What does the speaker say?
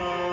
Uh,